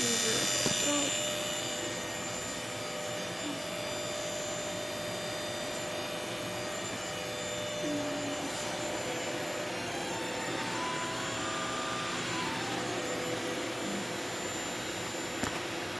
fever.